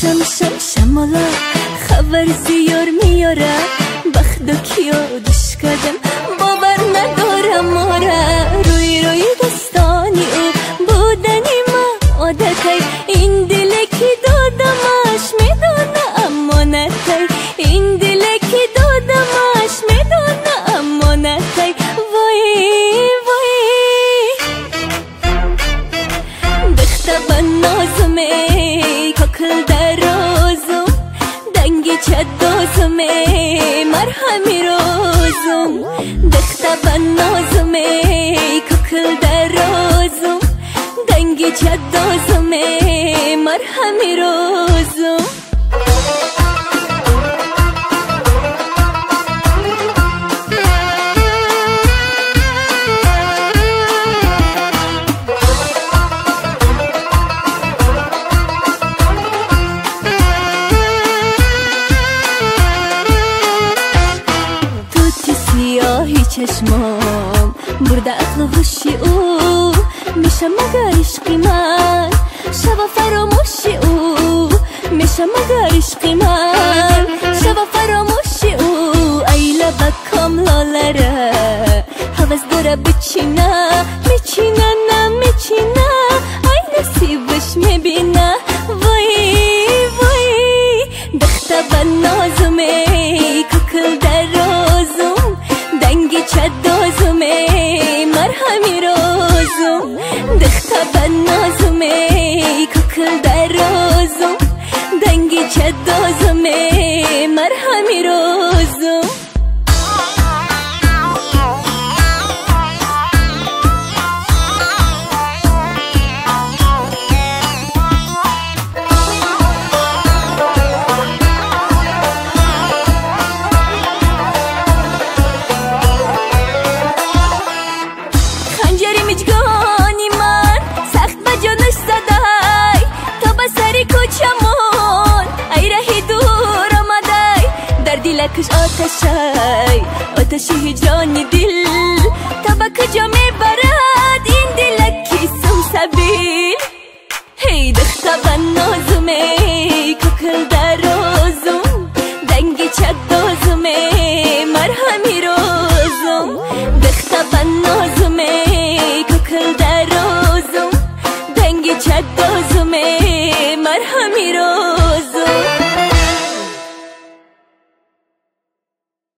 شم شم شمالا خبر زیار میاره بخدا کیا دوش کردم باور ندارم آره. روی روی دستانی او بودنی ما عادتی این دل که دادمش می‌دونه امانتی این دل که دادمش می‌دونه امانتی وای وای. بخدا به نازمه در روزم دنگی چه دوزمه مرهمی روزم دخته بنازمه کاکل در روزم دنگی چه دوزمه مرهمی روزم چشمام برده عقل هوشی او. میشه مگر عشقی من؟ شب فراموشی او. میشه مگر عشقی من؟ شب فراموشی او. ای لبک کاملالره حوض داره بچینه میچینه نه میچینه روزم دخته به نازمه ککل در روزم دنگی چه دلکش آتشای آتش هجرانی دل تا با کجا می‌برد این دلکی سم سبیل هی دختا بنازمه ککل در روزم دنگی چه دوزمه مرهمی روزم دختا بنازمه ککل در روزم دنگی چه دوزمه مرهمی روزم